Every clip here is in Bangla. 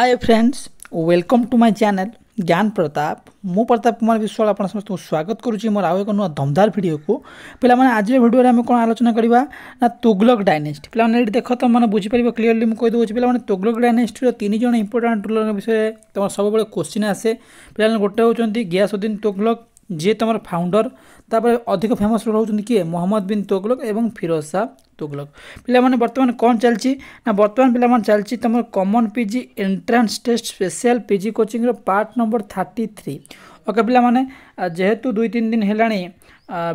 hi friends welcome to my channel Gyan Pratap ମୁଁ ପ୍ରତାପ କୁମାର ବିଶ୍ୱାଳ ଆପଣ ସମସ୍ତଙ୍କୁ ସ୍ୱାଗତ କରୁଛି ମୋର ଆଉ ଏକ ନୂଆ ଦମଦାର ଭିଡ଼ିଓକୁ ପିଲାମାନେ ଆଜିର ଭିଡ଼ିଓରେ ଆମେ କ'ଣ ଆଲୋଚନା କରିବା ନା ତୁଗଲକ୍ ଡାଇନେଷ୍ଟି ପିଲାମାନେ ଏଠି ଦେଖ ତୁମମାନେ ବୁଝିପାରିବ କ୍ଲିଅରଲି ମୁଁ କହିଦେଉଛି ପିଲାମାନେ ତୁଗଲକ୍ ଡାଇନେଷ୍ଟିର ତିନି ଜଣ ଇମ୍ପୋର୍ଟାଣ୍ଟ ରୁଲର ବିଷୟରେ ତୁମର ସବୁବେଳେ କୋଶ୍ଚିନ୍ ଆସେ ପିଲାମାନେ ଗୋଟେ ହେଉଛନ୍ତି ଗିଆସୁଦ୍ଦିନ ତୁଗଲକ୍ ଯିଏ ତୁମର ଫାଉଣ୍ଡର ତାପରେ ଅଧିକ ଫେମସ୍ ରହୁଛନ୍ତି କିଏ ମହମ୍ମଦ ବିନ୍ ତୋଗଲକ ଏବଂ ଫିରୋଜ ଶାହ ତୋଗଲକ ପିଲାମାନେ ବର୍ତ୍ତମାନ କ'ଣ ଚାଲିଛି ନା ବର୍ତ୍ତମାନ ପିଲାମାନେ ଚାଲିଛି ତୁମର common PG entrance test special PG କୋଚିଂର part number thirty three okay ପିଲାମାନେ ଯେହେତୁ ଦୁଇ ତିନି ଦିନ ହେଲାଣି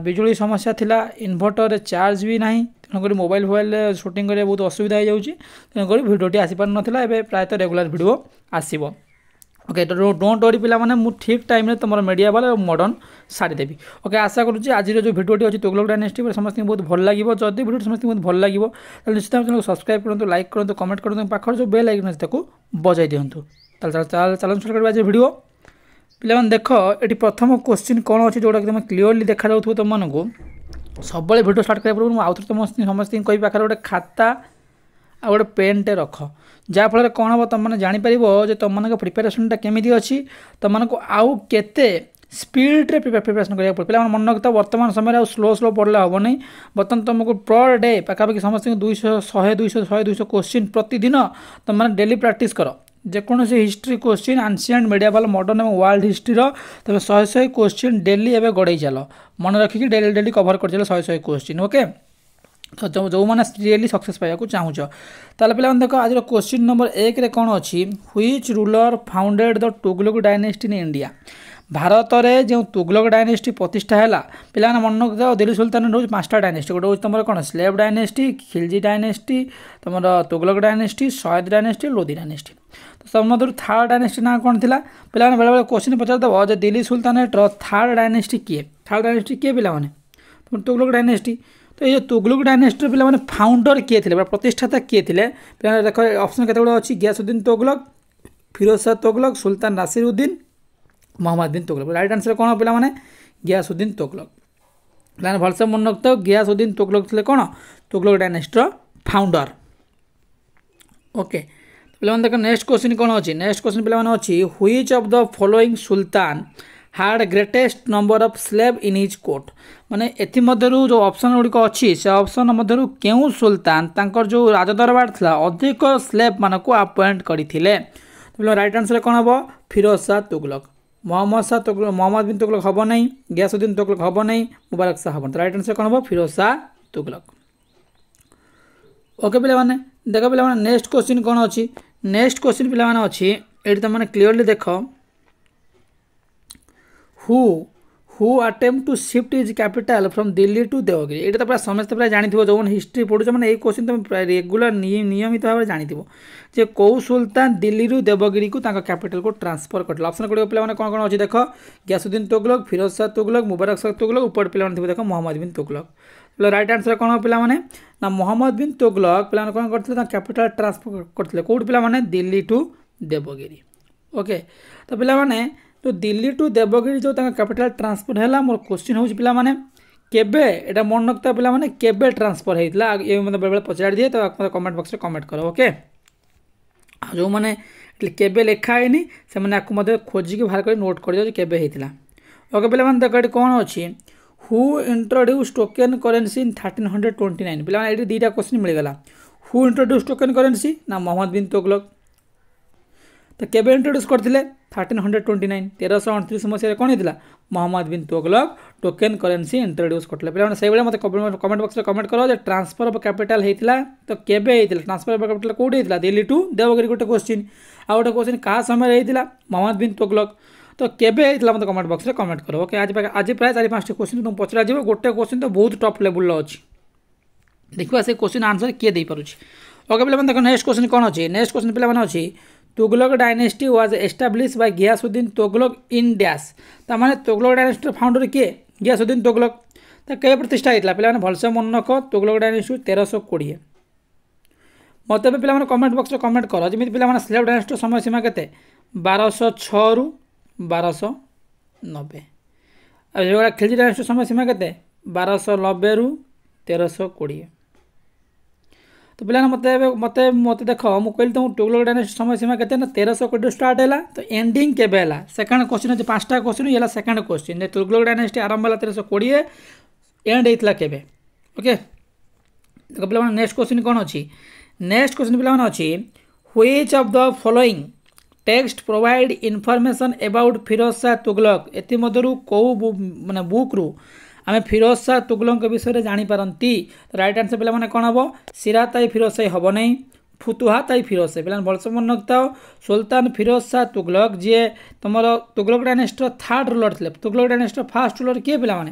ବିଜୁଳି ସମସ୍ୟା ଥିଲା ଇନଭର୍ଟରରେ ଚାର୍ଜ ବି ନାହିଁ ତେଣୁକରି ମୋବାଇଲ ଫୋବାଇଲରେ ସୁଟିଂ କରିବା ବହୁତ ଅସୁବିଧା ହୋଇଯାଉଛି ତେଣୁକରି ଭିଡ଼ିଓଟି ଆସିପାରୁନଥିଲା ଏବେ ପ୍ରାୟତଃ ରେଗୁଲାର ଭିଡ଼ିଓ ଆସିବ ଓକେ ଡୋଣ୍ଟ ଡରି ପିଲାମାନେ ମୁଁ ଠିକ୍ ଟାଇମ୍ରେ ତୁମର ମିଡ଼ିଆ ବାଲା ଆଉ ମଡ଼ର୍ଣ୍ଣ ସାରିଦେବି ଓକେ ଆଶା କରୁଛି ଆଜିର ଯେଉଁ ଭିଡ଼ିଓଟି ଅଛି ତୋଗଲୋକ ଡାଇନେଷ୍ଟି ସମସ୍ତଙ୍କୁ ବହୁତ ଭଲ ଲାଗିବ ଯଦି ଭିଡ଼ିଓଟି ସମସ୍ତଙ୍କୁ ବହୁତ ଭଲ ଲାଗିବ ତାହେଲେ ନିଶ୍ଚିତ ଭାବେ ସବସ୍କ୍ରାଇବ୍ କରନ୍ତୁ ଲାଇକ୍ କରନ୍ତୁ କମେଣ୍ଟ କରନ୍ତୁ ପାଖରେ ଯେଉଁ ବେଲ୍ ଆଇକନ୍ ଅଛି ତାକୁ ବଜାଇ ଦିଅନ୍ତୁ ତାହେଲେ ଚାଲନ୍ତୁ ଷ୍ଟାର୍ଟ କରିବା ଆଜି ଭିଡ଼ିଓ ପିଲାମାନେ ଦେଖ ଏଠି ପ୍ରଥମ କୋଶ୍ଚିନ୍ କ'ଣ ଅଛି ଯେଉଁଟାକି ତୁମେ କ୍ଲିଅରଲି ଦେଖାଯାଉଥିବ ତୁମମାନଙ୍କୁ ସବୁବେଳେ ଭିଡ଼ିଓ ଷ୍ଟାର୍ଟ କରିବା ପୂର୍ବରୁ ମୁଁ ଆଉଥରେ ତୁମ ସମସ୍ତଙ୍କୁ କହିବି ପାଖରେ ଗୋଟେ ଖାତା ଆଉ ଗୋଟେ ପେନ୍ଟେ ରଖ ଯାହାଫଳରେ କ'ଣ ହେବ ତୁମମାନେ ଜାଣିପାରିବ ଯେ ତୁମମାନଙ୍କ ପ୍ରିପାରେସନ୍ଟା କେମିତି ଅଛି ତୁମମାନଙ୍କୁ ଆଉ କେତେ ସ୍ପିଡ଼ରେ ପ୍ରିପାରେସନ୍ କରିବାକୁ ପଡ଼ିବ ପିଲାମାନେ ମନେ ରଖିଥାଉ ବର୍ତ୍ତମାନ ସମୟରେ ଆଉ ସ୍ଲୋ ସ୍ଲୋ ପଡ଼ିଲେ ହେବନି ବର୍ତ୍ତମାନ ତୁମକୁ ପର୍ ଡେ ପାଖାପାଖି ସମସ୍ତଙ୍କୁ ଦୁଇଶହ ଶହେ ଦୁଇଶହ ଶହେ ଦୁଇଶହ କୋଶ୍ଚିନ୍ ପ୍ରତିଦିନ ତୁମମାନେ ଡେଲି ପ୍ରାକ୍ଟିସ୍ କର ଯେକୌଣସି history question media medieval modern ଏବଂ ୱାର୍ଲଡ଼ ହିଷ୍ଟ୍ରିର ତୁମେ ଶହେ ଶହେ କୋଶ୍ଚିନ୍ ଡେଲି ଏବେ ଗଡ଼େଇ ଚାଲ ମନେ ରଖିକି ଡେଲି ଡେଲି କଭର୍ କରିଚାଲ ଶହେ ଶହେ କୋଶ୍ଚିନ୍ ଓକେ ତ ଯେଉଁମାନେ ରିଏଲି ସକ୍ସେସ୍ ପାଇବାକୁ ଚାହୁଁଛ ତାହେଲେ ପିଲାମାନେ ଦେଖ ଆଜିର କୋଶ୍ଚିନ୍ ନମ୍ବର ଏକରେ କ'ଣ ଅଛି which ruler founded the Tughlaq dynasty in India ଭାରତରେ ଯେଉଁ ତୁଗଲକ ଡାଇନେଷ୍ଟି ପ୍ରତିଷ୍ଠା ହେଲା ପିଲାମାନେ ମନେ ରଖିଥାଉ ଦିଲ୍ଲୀ ସୁଲତାନ ହେଉଛି ପାଞ୍ଚଟା ଡାଇନେଷ୍ଟି ଗୋଟେ ହେଉଛି ତୁମର କ'ଣ ସ୍ଲେବ୍ ଡାଇନେଷ୍ଟି ଖିଲଜି ଡାଇନେଷ୍ଟି ତୁମର Tughlaq dynasty Sayyid dynasty Lodi dynasty ତ ତମଧ୍ୟରୁ ଥାର୍ଡ଼ ଡାଇନେଷ୍ଟି ନାଁ କ'ଣ ଥିଲା ପିଲାମାନେ ବେଳେବେଳେ କ୍ୱେଶ୍ଚିନ୍ ପଚାରିଦେବ ଯେ ଦିଲ୍ଲୀ ସୁଲତାନେଟ୍ର ଥାର୍ଡ଼ ଡାଇନେଷ୍ଟି କିଏ ଥାର୍ଡ଼ ଡାଇନେଷ୍ଟି କିଏ ପିଲାମାନେ ତୁମର ତୁଗଲକ ଡାଇନେଷ୍ଟି তো এই যে তুগলুক ডাইনেস্টির পিলামানে ফাউন্ডর কে লে বা প্রতিষ্ঠাতা কিয়ে লে দেখ অপসন কতগুলো অছি গিয়াসুদ্দিন তুগলক ফিরোজ শাহ তুগলক সুলতান নাসির উদ্দিন মোহাম্মদ্দিন তুগলক রাইট আনসর কোণ পিলামানে গিয়াসুদ্দিন তুগলক ପିଲାମାନେ ଭଲସେ ମନେ ରଖିଥାଉ ଗିୟାସୁଦ୍ଦିନ ତୁଗଲକ ଥିଲେ କ'ଣ ତୁଗଲକ ডাইনেস্টির ফাউন্ডর ଓକେ ପିଲାମାନେ ଦେଖ নেক্সট କ୍ୱେଶ୍ଚିନ୍ କ'ଣ ଅଛି নেক্সট କ୍ୱେଶ୍ଚିନ୍ ପିଲାମାନେ ଅଛି which of the following sultan had greatest number of slave in his court ମାନେ ଏଥିମଧ୍ୟରୁ ଯେଉଁ ଅପସନ୍ ଗୁଡ଼ିକ ଅଛି ସେ ଅପସନ୍ ମଧ୍ୟରୁ କେଉଁ ସୁଲତାନ ତାଙ୍କର ଯେଉଁ ରାଜଦରବାର ଥିଲା ଅଧିକ ସ୍ଲେବ୍ମାନଙ୍କୁ ଆପଏଣ୍ଟ କରିଥିଲେ ତେଣୁ ରାଇଟ୍ ଆନ୍ସର୍ କ'ଣ ହେବ ଫିରୋଜ ଶାହ ତୁଗଲକ ମହମ୍ମଦ ଶାହ ତୁଗଲକ ମହମ୍ମଦ ବିନ୍ ତୁଗଲକ ହେବ ନାହିଁ ଗ୍ୟାସୁଦ୍ଦିନ ତୁଗଲକ ହେବ ନାହିଁ ମୁବାରକ ଶାହ ହେବ ରାଇଟ୍ ଆନ୍ସର୍ କ'ଣ ହେବ ଫିରୋଜ ଶାହ ତୁଗଲକ ଓକେ ପିଲାମାନେ ଦେଖ ପିଲାମାନେ ନେକ୍ସଟ କ୍ୱେଶ୍ଚିନ୍ କ'ଣ ଅଛି ନେକ୍ସଟ କ୍ୱେଶ୍ଚିନ୍ ପିଲାମାନେ ଅଛି ଏଠି ତୁମମାନେ କ୍ଲିଅରଲି ଦେଖ who who attempt to shift his capital from Delhi to Deogiri এটা তো পুরা সমস্ত প্রায় জাঁথিব যখন হিস্ট্রি পড়ুছ মানে এই কোশ্চিন তুমি রেগুলার নিয়মিত ভাবে জাঁথিব যে কেউ সুলতান দিল্লি দেবগিরি তাঁর ক্যাপিটাল কু ট্রান্সফর করে অপসন করবে পিলা মানে কোণ কোণ অনেক দেখ গ্যাসুদ্দিন তুগলক ফিরোজ শাহ তুগলক মুবারক শাহ তুগলক উপর পিলা মানে দেখ মোহাম্মদ বিন তুগলক রাইট আনসর কোণ পিলা মানে না মোহাম্মদ বিন তুগলক পিলা কোণ করলে তাঁর ক্যাপিটাল ট্রান্সফর করলে কোটি পিলা মানে দিল্লি টু দেবগিরি ওকে তো পিলা মানে तो दिल्ली टू देवगिरी जो कैपिटाल ट्रांसफर है मोर क्वेश्चन हूँ पाने केवे एट मन रखता पाने केबे ट्रांसफर होता ये मतलब बेले पचार दिए तो आप कमेंट बक्स में कमेंट कर ओके जो मैंने केबे लेखाएनि से खोजिक बाहर कर नोट कर केबे होता ओके पे देख ये कौन अच्छी who introduce token currency in thirteen hundred twenty nine पे ये दुईटा क्वेश्चन मिलगला हु इंट्रोड्यूस टोकन करेन्सी ना मोहम्मद बिन तोगलक तो केव इंट्रोड्यूस करते थर्टीन हंड्रेड ट्वेंटी नाइन तेरह अड़तीस मसीह कौन होता Mohammad bin Tughlaq token currency introduce करते मैंने से मत कमेंट बक्स में कमेंट कर ट्रांसफर अफ कैपिटाल होता तो केवल ट्रांसफर अफ कैपिटाल कौटी दिल्ली टू देवगिरी गोटे क्वेश्चन आउ गोटे क्वेश्चन का समय होता महम्मद बीन तोगलक तो केवल मतलब कमेंट बक्स में कमेंट करो ओके आज आज प्राय चार पांच क्वेश्चन तुम पचरा जाए गोटे क्वेश्चन तो बहुत टप लेवल अच्छी देखा से क्वेश्चन आंसर किए दे पारे ओके पे देख नेक्स्ट क्वेश्चन कौन अच्छे नेक्स्ट क्वेश्चन पे अच्छी Tughlaq dynasty was establish by Ghiyasuddin Tughlaq in dash তার মানে তুগলক ডাইনেস্টির ফাউন্ডর কে গিয়াসুদ্দিন তুগলক তা কে প্রতিষ্ঠা হয়েছিল পিলামানে ভালসে মনে রখ তুগলক ডাইনেস্টি তেরশ কোড়িয়ে মতো এবার পিলামানে কমেন্ট বক্সরে কমেন্ট কর যেমি পিলামানে স্লেভ ডাইনেস্টির সময়সীমা কেতে বারশ ছু বারশ নবে আর যেগুলা খিলজি ডাইনেস্টির সময়সীমা কেতে বারশ নবেরু তেরশ কোড়িয়ে तो पिला मते मते मते देख मु कहली तुम ट्यूबल डायने समय सीमा के तेरश कोटी स्टार्ट है तो एंडिंग के सेकेंड क्वेश्चन अच्छे पांचटा क्वेश्चन ये सेकेंड क्वेश्चन ट्यूबल डायनेस्टी आरंभ है तेरश कोड़े एंड होता के ओके देख पे नेक्स्ट क्वेश्चन कौन अच्छी नेक्स्ट क्वेश्चन पे अच्छी which of the following text provide information about Firoz Shah Tughlaq এমধ্যু কেউ মানে বুক্রু ଆମେ ଫିରୋଜ ଶାହ ତୁଗଲଙ୍କ ବିଷୟରେ ଜାଣିପାରନ୍ତି ତ ରାଇଟ୍ ଆନ୍ସର୍ ପିଲାମାନେ କ'ଣ ହେବ ସିରାତାଇ ଫିରୋଜ ସାହି ହେବ ନାହିଁ ফুতুহাতাই ফিরোজ শাহ পিলান ভালসে মনে রাখতাও সুলতান ফিরোজ শাহ তুগলক যে তোমার তুগলক ডাইনেস্টর থার্ড রুলর লে তুগলক ডাইনেস্টর ফার্স্ট রুলর কি পিলা মানে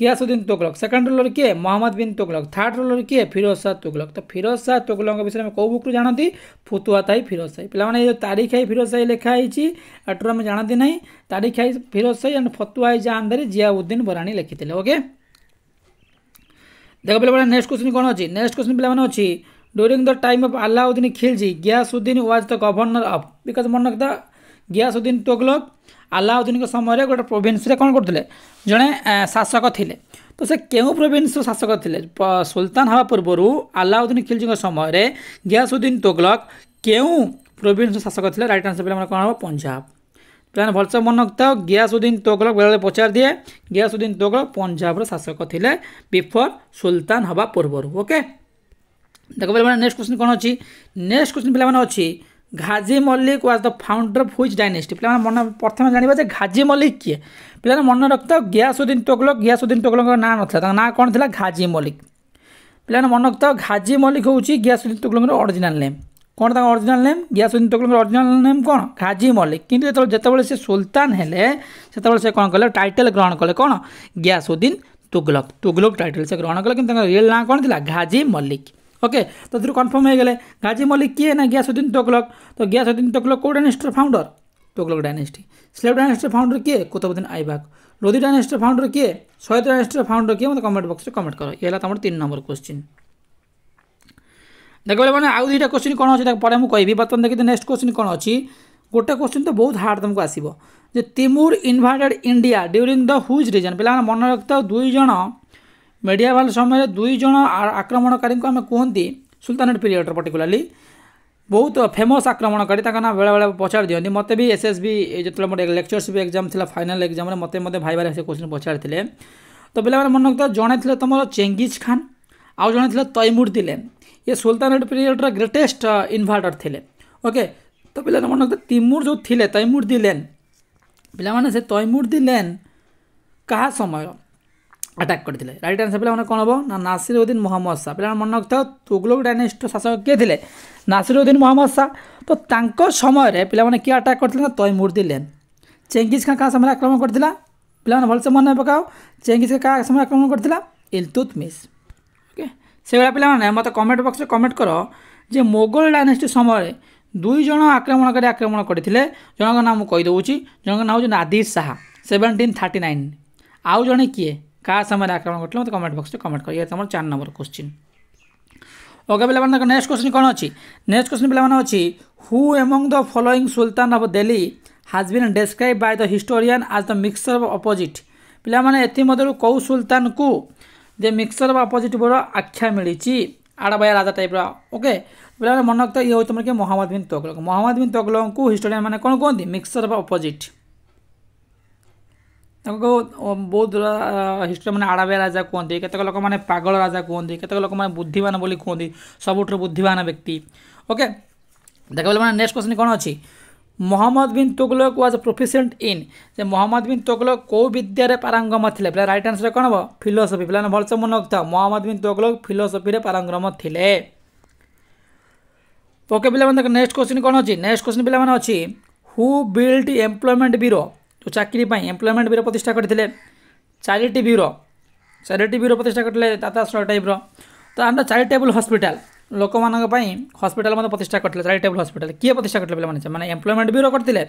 গিয়াসুদ্দিন তুগলক সেকেন্ড রোলর কিয়ে মোহাম্মদ বিন তুগলক থার্ড রোলর কিয়ে ফিরোজ শাহ তুগলক তো ফিরোজ শাহ তুগলক বিষয়ে আমি কেউ বুকু জাঁতি ফুতুয়া তাই ফিরোজ সাহি পিলামানে এই তারিখ হাই ফিরোজ সাহি লেখা হয়েছি এটার আমি জাঁতি না তারিখ হাই ফিরোজ সাহি অ্যান্ড ফতুয়া হাই জাহানদারি জিয়াউদ্দিন বরাণী লেখিলে ওকে দেখ পিলামানে নেক্সট কোশ্চিন কোণ অছি নেক্সট কোশ্চিন পিলামানে অছি during the time of Alauddin Khilji, Giyasuddin was the governor of because one of the Giyasuddin Tughlaq ଆଲାଉଦ୍ଦିନଙ୍କ ସମୟରେ ଗୋଟେ ପ୍ରୋଭିନ୍ସରେ କ'ଣ କରୁଥିଲେ ଜଣେ ଶାସକ ଥିଲେ ତ ସେ କେଉଁ ପ୍ରୋଭିନ୍ସର ଶାସକ ଥିଲେ ସୁଲତାନ ହେବା ପୂର୍ବରୁ ଆଲାଉଦ୍ଦିନ ଖିଲଜୀଙ୍କ ସମୟରେ ଗିଆସୁଦ୍ଦିନ ତୋଗଲକ କେଉଁ ପ୍ରୋଭିନ୍ସର ଶାସକ ଥିଲେ ରାଇଟ୍ ଆନ୍ସର୍ ପିଲାମାନେ କ'ଣ ହେବ ପଞ୍ଜାବ ପିଲାମାନେ ଭଲସେ ମନେ ରଖିଥାଉ ଗିଆସୁଦ୍ଦିନ ତୋଗଲକ ବେଳେବେଳେ ପଚାରିଦିଏ ଗିଆସୁଦ୍ଦିନ ତୋଗଲକ ପଞ୍ଜାବର ଶାସକ ଥିଲେ ବିଫୋର୍ ସୁଲତାନ ହେବା ପୂର୍ବରୁ ଓକେ ଦେଖ ପିଲାମାନେ ନେକ୍ସଟ କ୍ୱେଶ୍ଚିନ୍ କ'ଣ ଅଛି ନେକ୍ସଟ କ୍ୱେଶ୍ଚିନ୍ ପିଲାମାନେ ଅଛି Ghazi Malik was the founder of which dynasty ପିଲାମାନେ ମନେ ପ୍ରଥମେ ଜାଣିବା ଯେ ଘାଜି ମଲ୍ଲିକ କିଏ ପିଲାମାନେ ମନେ ରଖିଥାଉ ଗିୟାସୁଦ୍ଦିନ ତୋଗଲକ ଗିୟାସୁଦ୍ଦିନ ତୋଗଲକଙ୍କ ନାଁ ନଥିଲା ତାଙ୍କ ନାଁ କ'ଣ ଥିଲା ଘାଜି ମଲ୍ଲିକ ପିଲାମାନେ ମନେ ରଖିଥାଉ ଘାଜି ମଲ୍ଲିକ ହେଉଛି ଗିୟାସୁଦ୍ଦିନ ତୋଗଲଙ୍କର ଅରିଜିନାଲ ନେମ୍ କ'ଣ ତାଙ୍କ ଅରିଜିନାଲ ନେମ୍ ଗିୟାସୁଦ୍ଦିନ ତୋଗଲଙ୍କର ଅରିଜିନାଲ ନେମ୍ କ'ଣ ଘାଜି ମଲ୍ଲିକ କିନ୍ତୁ ଯେତେବେଳେ ଯେତେବେଳେ ସେ ସୁଲତାନ ହେଲେ ସେତେବେଳେ ସେ କ'ଣ କଲେ ଟାଇଟେଲ ଗ୍ରହଣ କଲେ କ'ଣ ଗିୟାସୁଦ୍ଦିନ ତୁଗଲକ ତୁଗଲକ ଟାଇଟେଲ ସେ ଗ୍ରହଣ କଲେ କିନ୍ତୁ ତାଙ୍କ ରିଏଲ୍ ନାଁ କ'ଣ ଥିଲା ଘାଜି ମଲ୍ଲିକ ওকে তাদের কনফার্ম হয়ে গেলে গাজী মল্লিক কে না গিয়াসুদ্দিন তোকলক তো গিয়াসুদ্দিন তোকলক কোন ডাইনেস্টির ফাউন্ডার তোকলক ডাইনেস্টি স্লেভ ডাইনেস্টির ফাউন্ডার কে কুতুবুদ্দিন আইবাক লোদি ডাইনেস্টির ফাউন্ডার কে সৈয়দ ডাইনেস্টির ফাউন্ডার কে আমাদের কমেন্ট বক্সে কমেন্ট করো এ হলো আমার তিন নম্বর কোশ্চিন দেখ বলে মানে আউ দুইটা কোশ্চিন কোণ অছে তাকে পরে মু কইবি বর্তমান দেখি নেক্সট কোশ্চিন কোণ অছি গোটে কোশ্চিন তো বহুত হার্ড তোমাকে আসিব যে Timur invaded India during the whose reason পিলা মনে রাখতে দুই জন ମେଡ଼ିଆଭାଲ ସମୟରେ ଦୁଇ ଜଣ ଆକ୍ରମଣକାରୀଙ୍କୁ ଆମେ କୁହନ୍ତି ସୁଲତାନେଟ୍ ପିରିୟଡ଼୍ର ପର୍ଟିକୁଲାରଲି ବହୁତ ଫେମସ୍ ଆକ୍ରମଣକାରୀ ତାଙ୍କ ନାଁ ବେଳେବେଳେ ପଚାରି ଦିଅନ୍ତି ମୋତେ ବି ଏସ୍ ଏସ୍ ବି ଯେତେବେଳେ ମୋର ଲେକ୍ଚର୍ସ ବି ଏକ୍ଜାମ୍ ଥିଲା ଫାଇନାଲ୍ ଏକ୍ଜାମ୍ରେ ମୋତେ ମଧ୍ୟ ଭାଇବାରେ ସେ କୋଶ୍ଚିନ୍ ପଚାରିଥିଲେ ତ ପିଲାମାନେ ମନେ ରଖିଥିବା ଜଣେ ଥିଲେ ତୁମର ଚେଙ୍ଗିଜ୍ ଖାନ୍ ଆଉ ଜଣେ ଥିଲେ ତୈମୁର୍ଦିଲେନ୍ ଇଏ ସୁଲତାନେଟ୍ ପିରିୟଡ଼୍ର ଗ୍ରେଟେଷ୍ଟ ଇନଭର୍ଟର୍ ଥିଲେ ଓକେ ତ ପିଲାମାନେ ମନେ ରଖିଥିବା ତିମୁର ଯେଉଁ ଥିଲେ ତୈମୁର୍ଦିଲେନ୍ ପିଲାମାନେ ସେ ତୈମୁର୍ଦିଲେନ୍ କାହା ସମୟର ಅಟ್ಯಾಕ್ ಕೊಡ್ತಿಲ್ಲ ರೈಟ್ ಆನ್ಸರ್ ಪಿಲ್ಲ କ'ଣ ହେବ ನಾ ನಾಸಿರುದ್ದೀನ್ ಮೊಹಮ್ಮದ್ ಸಾ ପିଲାମାନେ ମନେ ରଖିଥାଉ ତୁଗଲକ ଡାଇନେଷ୍ଟ ଶାସକ କିଏ ଥିଲେ ନାସିରୁଦ୍ଦିନ ମହମ୍ମଦ ସା ତ ତାଙ୍କ ସମୟରେ ପିଲାମାନେ କିଏ ଆଟାକ୍ କରିଥିଲେ ନା ତୈମୁର୍ଦ୍ଦି ଲେନ୍ ଚେଙ୍ଗିଜ୍ ଖାଁ କାହା ସମୟରେ ଆକ୍ରମଣ କରିଥିଲା ପିଲାମାନେ ଭଲସେ ମନେ ପକାଅ ଚେଙ୍ଗିଜ୍ ଖାଁ କାହା ସମୟରେ ଆକ୍ରମଣ କରିଥିଲା ଇଲତୁତ୍ ମିସ୍ ଓକେ ସେଇଭଳିଆ ପିଲାମାନେ ମୋତେ କମେଣ୍ଟ ବକ୍ସରେ କମେଣ୍ଟ କର ଯେ ମୋଗଲ ଡାଇନେଷ୍ଟି ସମୟରେ ଦୁଇ ଜଣ ଆକ୍ରମଣକାରୀ ଆକ୍ରମଣ କରିଥିଲେ ଜଣଙ୍କ ନାଁ ମୁଁ କହିଦେଉଛି ଜଣଙ୍କ ନାଁ ହେଉଛି Nadir Shah seventeen thirty nine ଆଉ ଜଣେ କିଏ কার সামনে আক্রমণ ঘটলো মতো কমেন্ট বক্সে কমেন্ট কর এটা আমার চার নম্বর কোশ্চিন ওকে পিলামানଙ୍କ নেক্সট কোশ্চিন কোন ଅଛି নেক্সট কোশ্চিন পিলাମାନେ ଅଛି who among the following sultan of Delhi has been describe by the historian as the mixture of opposite ପିଲାମାନେ ଏଥିମଧ୍ୟରୁ କେଉଁ ସୁଲତାନକୁ ଯେ ମିକ୍ସଚର ବା ଅପୋଜିଟ୍ ବୋର୍ଡ ଆଖ୍ୟା ମିଳିଛି ଆଡ଼ବାୟା ରାଜା ଟାଇପ୍ର ଓକେ ପିଲାମାନେ ମନେ ରଖିଥା ଇଏ ହେଉଛି ତୁମର କିଏ ମହମ୍ମଦ ବିନ୍ ତୋଗଲକ ମହମ୍ମଦ ବିନ୍ ତୋଗଲଙ୍କୁ ହିଷ୍ଟୋରିଆନ୍ ମାନେ କ'ଣ କୁହନ୍ତି ମିକ୍ସଚର ବା ଅପୋଜିଟ୍ ତାଙ୍କୁ ବହୁତ ହିଷ୍ଟ୍ରି ମାନେ ଆଡ଼ାବେ ରାଜା କୁହନ୍ତି କେତେକ ଲୋକମାନେ ପାଗଳ ରାଜା କୁହନ୍ତି କେତେକ ଲୋକମାନେ ବୁଦ୍ଧିମାନ ବୋଲି କୁହନ୍ତି ସବୁଠାରୁ ବୁଦ୍ଧିମାନ ବ୍ୟକ୍ତି ଓକେ ଦେଖାଗଲେ ମାନେ ନେକ୍ସଟ କ୍ୱେଶ୍ଚନ୍ କ'ଣ ଅଛି Mohammad bin Tughlaq was proficient in ଯେ ମହମ୍ମଦ ବିନ୍ ତୁଗଲକ କେଉଁ ବିଦ୍ୟାରେ ପାରଙ୍ଗମ ଥିଲେ ପିଲା ରାଇଟ୍ ଆନ୍ସର୍ କ'ଣ ହେବ ଫିଲୋସଫି ପିଲାମାନେ ଭଲସେ ମନେ ରଖିଥାଉ ମହମ୍ମଦ ବିନ୍ ତୁଗଲକ୍ ଫିଲୋସଫିରେ ପାରଙ୍ଗମ ଥିଲେ ଓକେ ପିଲାମାନେ ଦେଖ ନେକ୍ସଟ କ୍ୱେଶ୍ଚନ୍ କ'ଣ ଅଛି ନେକ୍ସଟ କ୍ୱେଶ୍ଚନ୍ ପିଲାମାନେ ଅଛି ହୁ ବିଲ୍ଡ ଏମ୍ପ୍ଲୟମେଣ୍ଟ ବ୍ୟୁରୋ ଯେଉଁ ଚାକିରି ପାଇଁ ଏମ୍ପ୍ଲୟମେଣ୍ଟ ବ୍ୟୁରୋ ପ୍ରତିଷ୍ଠା କରିଥିଲେ ଚାରିଟି ବ୍ୟୁରୋ ଚାରିଟି ବ୍ୟୁରୋ ପ୍ରତିଷ୍ଠା କରିଥିଲେ ଦାତାଶ୍ରୟ ଟାଇପ୍ର ତ ଆମର ଚାରିଟେବୁଲ୍ ହସ୍ପିଟାଲ ଲୋକମାନଙ୍କ ପାଇଁ ହସ୍ପିଟାଲ ମଧ୍ୟ ପ୍ରତିଷ୍ଠା କରିଥିଲେ ଚାରିଟେବୁଲ୍ ହସ୍ପିଟାଲ କିଏ ପ୍ରତିଷ୍ଠା କରିଥିଲେ ପିଲାମାନେ ସେମାନେ ଏମ୍ପ୍ଲୟମେଣ୍ଟ ବ୍ୟୁରୋ କରିଥିଲେ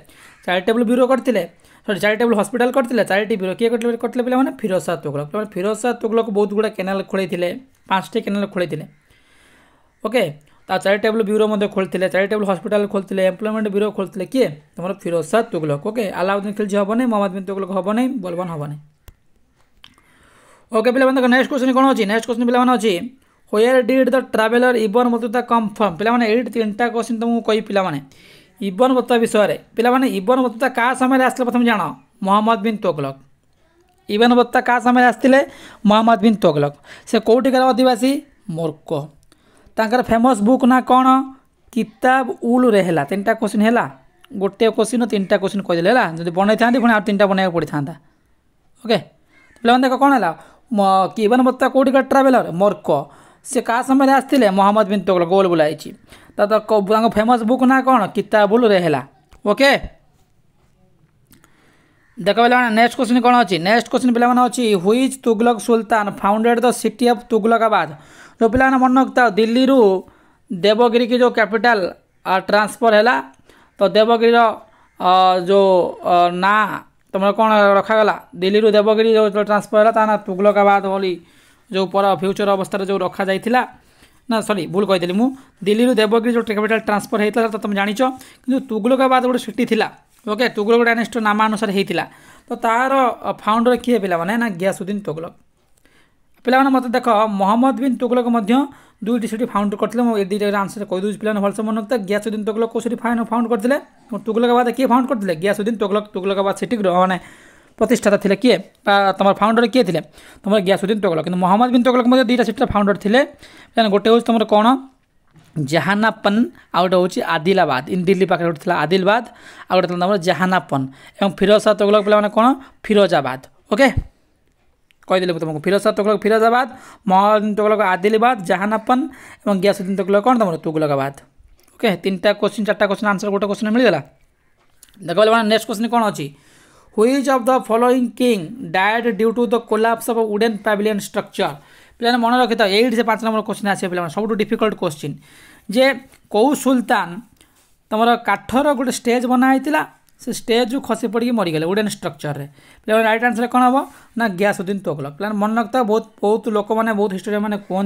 ଚାରିଟେବୁଲ୍ ବ୍ୟୁରୋ କରିଥିଲେ ସରି ଚାରିଟେବୁଲ୍ ହସ୍ପିଟାଲ କରିଥିଲେ ଚାରିଟି ବ୍ୟୁରୋ କିଏ କରିଥିଲେ କରିଥିଲେ ପିଲାମାନେ ଫିରୋଜ ସାହ ତୁଗଲକ ପିଲାମାନେ ଫିରୋଜ ସାହ ତୁଗଲକ ବହୁତ ଗୁଡ଼ାଏ କେନାଲ ଖୋଳେଇଥିଲେ ପାଞ୍ଚଟି କେନାଲ ଖୋଳେଇଥିଲେ ଓକେ ତା ଚାରିଟେବୁଲ ବ୍ୟୁରୋ ମଧ୍ୟ ଖୋଲିଥିଲେ ଚାରିଟେବୁଲ ହସ୍ପିଟାଲ ଖୋଲିଥିଲେ ଏମ୍ପ୍ଲୟମେଣ୍ଟ ବ୍ୟୁରୋ ଖୋଲିଥିଲେ କିଏ ତମର ଫିରୋଜ ସାଦ ତୁଗଲକ ଓକେ ଆଲାଉଦ୍ଦିନ ଖିଲଜି ହେବ ନାହିଁ ମହମ୍ମଦ ବିନ ତୁଗଲକ ହେବ ନାହିଁ ବଲବାନ ହେବ ନାହିଁ ଓକେ ପିଲାମାନେ ନେକ୍ସଟ କ୍ୱେଶ୍ଚନ କ'ଣ ଅଛି ନେକ୍ସଟ କ୍ୱେଶ୍ଚନ ପିଲାମାନେ ଅଛି where did the traveller Ibn Battuta confirm ପିଲାମାନେ ଏଇଠି ତିନିଟା କ୍ୱେଶ୍ଚନ ତୁମକୁ କହିବି ପିଲାମାନେ ଇବନ ବତୁତା ବିଷୟରେ ପିଲାମାନେ ଇବନ ବତୁତା କାହା ସମୟରେ ଆସିଲେ ପ୍ରଥମେ ଜାଣ ମହମ୍ମଦ ବିନ ତୋଗଲକ ଇବନ ବତୁତା କାହା ସମୟରେ ଆସିଥିଲେ ମହମ୍ମଦ ବିନ ତୋଗଲକ ସେ କେଉଁଠିକାର ଅଧିବାସୀ ମୋର୍କୋ ତାଙ୍କର ଫେମସ୍ ବୁକ୍ ନା କ'ଣ କିତାବ ଉଲ୍ ରେହେଲା ତିନିଟା କୋଶ୍ଚିନ୍ ହେଲା ଗୋଟିଏ କୋଶ୍ଚିନ୍ ତିନିଟା କୋଶ୍ଚିନ୍ କହିଦେଲେ ହେଲା ଯଦି ବନେଇଥାନ୍ତି ପୁଣି ଆଉ ତିନିଟା ବନେଇବାକୁ ପଡ଼ିଥାନ୍ତା ଓକେ ପିଲାମାନେ ଦେଖ କ'ଣ ହେଲା କିବନ ବତ୍ତା କେଉଁଠି ଗଲା ଟ୍ରାଭେଲର ମର୍କ ସେ କାହା ସମୟରେ ଆସିଥିଲେ ମହମ୍ମଦ ବିନ୍ ତୋଗଲ ଗୋଲ ବୁଲାଇଛି ତାଙ୍କ ଫେମସ୍ ବୁକ୍ ନା କ'ଣ କିତାବୁଲ୍ ରେହେଲା ଓକେ देख पे नेक्स्ट क्वेश्चन कौन अच्छी नेक्स्ट क्वेश्चन पे अच्छी which Tughlaq sultan founded the city of Tughlaqabad जो पे मन रखता दिल्ली रू देवगिरी की जो कैपिटल ट्रांसफर है तो देवगिरी जो ना तुम कौन रखाला दिल्ली रू देवगिरी जो ट्रांसफर है ना तुगलकाबाद भली जो पर फ्यूचर अवस्था जो रखा जाता ना सरी भूल कही दिल्ली रु देवगिरी जो कैपिटल ट्रांसफर होता तो तुम जाच कि तुगलकाबाद गोटे सिटी थी ଓକେ ତୁଗଲକ ଡାଇନେଷ୍ଟିର ନାମାନୁସାରେ ହେଇଥିଲା ତ ତା'ର ଫାଉଣ୍ଡର କିଏ ପିଲାମାନେ ନା ଗିଆସୁଦ୍ଦିନ ତୁଗଲକ ପିଲାମାନେ ମୋତେ ଦେଖ ମହମ୍ମଦ ବିନ୍ ତୁଗଲକ ମଧ୍ୟ ଦୁଇଟି ସେଠି ଫାଉଣ୍ଡ କରିଥିଲେ ମୁଁ ଏ ଦୁଇଟାରେ ଆନ୍ସର କହିଦେଉଛି ପିଲାମାନେ ଭଲସେ ମନେ ରଖିଥାଏ ଗିଆସୁଦ୍ଦିନ ତୁଗଲକ କେଉଁ ସେଠି ଫାଉଣ୍ଡ କରିଥିଲେ ତୁଗଲକାବାଦ କିଏ ଫାଉଣ୍ଡ କରିଥିଲେ ଗିଆସୁଦ୍ଦିନ ତୁଗଲକ ତୁଗଲକାବାଦ ସେଠିର ମାନେ ପ୍ରତିଷ୍ଠାତା ଥିଲେ କିଏ ବା ତୁମର ଫାଉଣ୍ଡର କିଏ ଥିଲେ ତୁମର ଗିଆସୁଦ୍ଦିନ ତୁଗଲକ କିନ୍ତୁ ମହମ୍ମଦ ବିନ୍ ତୁଗଲକ ମଧ୍ୟ ଦୁଇଟା ସେଠିର ଫାଉଣ୍ଡର ଥିଲେ ଗୋଟେ ହେଉଛି ତୁମର କ'ଣ जहानापन आउ गोटे हूँ आदिलाबाद इन दिल्ली पाखे गोटे आदिलाबाद आउ गोटे जहानापन एवं फिरोजा तगलक पे कौन फिरोजाबाद ओके कहीदेली मुझे तुमको फिरोजा तगलक फिरोजाबाद महदीन तगलक आदिलाबाद जहानापन और ग्यासुद्दीन तगलक कौन तुम तुगलकाबाद ओके तीन टा क्वेश्चन चार्ट क्वेश्चन आंसर गोटे क्वेश्चन मिल गाला देख लगे नेक्स्ट क्वेश्चन कौन अच्छी which of the following king died due to the collapse of wooden pavilion structure ପିଲାମାନେ ମନେ ରଖିଥାଅ ଏଇଠି ସେ ପାଞ୍ଚ ନମ୍ବର କୋଶ୍ଚିନ୍ ଆସିବ ପିଲାମାନେ ସବୁଠୁ ଡିଫିକଲ୍ଟ କୋଶ୍ଚିନ୍ ଯେ କେଉଁ ସୁଲତାନ ତୁମର କାଠର ଗୋଟେ ଷ୍ଟେଜ୍ ବନା ହେଇଥିଲା ସେ ଷ୍ଟେଜ୍ରୁ ଖସି ପଡ଼ିକି ମରିଗଲେ ଉଡ଼େନ୍ ଷ୍ଟ୍ରକ୍ଚରରେ ପିଲାମାନେ ରାଇଟ୍ ଆନ୍ସର୍ କ'ଣ ହେବ ନା ଗ୍ୟାସୁଦ୍ଦିନ ତୋଗଲ ପିଲାମାନେ ମନେ ରଖିଥାଅ ବହୁତ ବହୁତ ଲୋକମାନେ ବହୁତ ହିଷ୍ଟୋରିଆମାନେ କୁହନ୍ତି